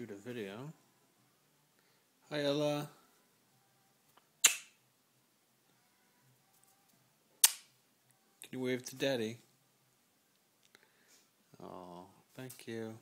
shoot a video. Hi, Ella. Can you wave to Daddy? Oh, thank you.